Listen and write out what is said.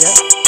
鞋